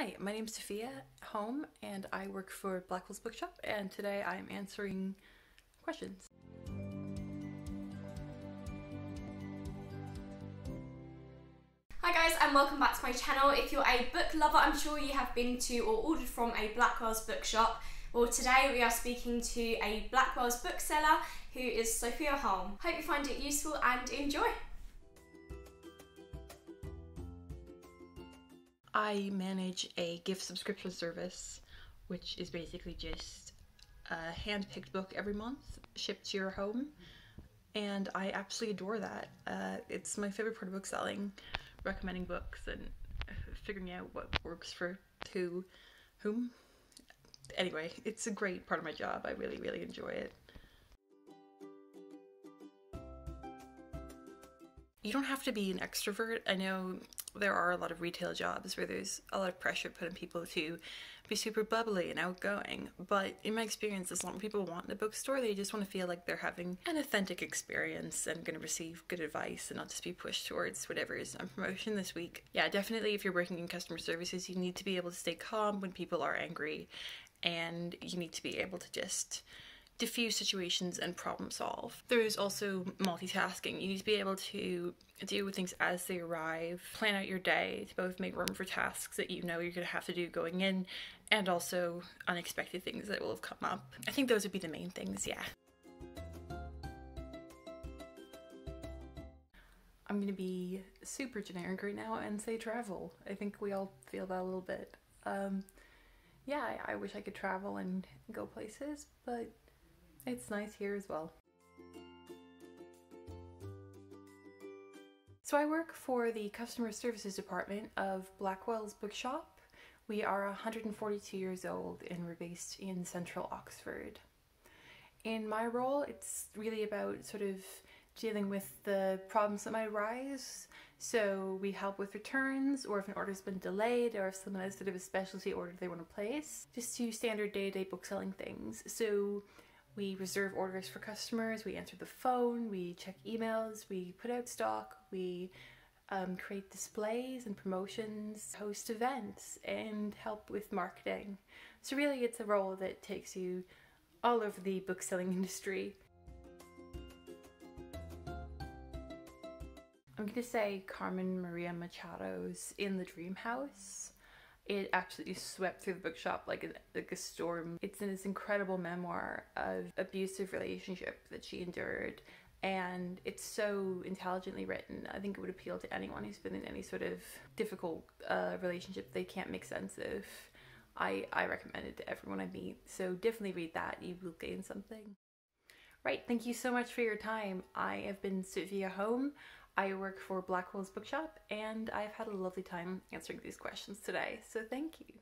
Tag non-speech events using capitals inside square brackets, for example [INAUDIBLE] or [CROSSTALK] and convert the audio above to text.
Hi, my name is Sophia Holme and I work for Blackwell's Bookshop and today I'm answering questions. Hi guys and welcome back to my channel. If you're a book lover, I'm sure you have been to or ordered from a Blackwell's bookshop. Well today we are speaking to a Blackwell's bookseller who is Sophia Holme. Hope you find it useful and enjoy. I manage a gift subscription service, which is basically just a hand-picked book every month shipped to your home, and I absolutely adore that. Uh, it's my favorite part of book selling, recommending books and figuring out what works for who, whom. Anyway, it's a great part of my job. I really, really enjoy it. You don't have to be an extrovert. I know there are a lot of retail jobs where there's a lot of pressure put on people to be super bubbly and outgoing. But in my experience, as long as people want in a bookstore, they just want to feel like they're having an authentic experience and going to receive good advice and not just be pushed towards whatever is on promotion this week. Yeah, definitely if you're working in customer services, you need to be able to stay calm when people are angry and you need to be able to just diffuse situations and problem solve. There is also multitasking. You need to be able to deal with things as they arrive, plan out your day to both make room for tasks that you know you're going to have to do going in and also unexpected things that will have come up. I think those would be the main things, yeah. I'm going to be super generic right now and say travel. I think we all feel that a little bit. Um, yeah, I, I wish I could travel and go places, but it's nice here as well. So I work for the customer services department of Blackwell's Bookshop. We are 142 years old and we're based in central Oxford. In my role, it's really about sort of dealing with the problems that might arise. So we help with returns or if an order's been delayed or if someone has sort of a specialty order they want to place. Just to standard day-to-day -day book selling things. So we reserve orders for customers, we answer the phone, we check emails, we put out stock, we um, create displays and promotions, host events, and help with marketing. So, really, it's a role that takes you all over the book selling [LAUGHS] industry. I'm going to say Carmen Maria Machado's In the Dream House it absolutely swept through the bookshop like a, like a storm. It's this incredible memoir of abusive relationship that she endured and it's so intelligently written. I think it would appeal to anyone who's been in any sort of difficult uh, relationship they can't make sense of. I, I recommend it to everyone I meet, so definitely read that. You will gain something. Right, thank you so much for your time. I have been Sophia Holme. I work for Blackwell's Bookshop and I've had a lovely time answering these questions today, so thank you.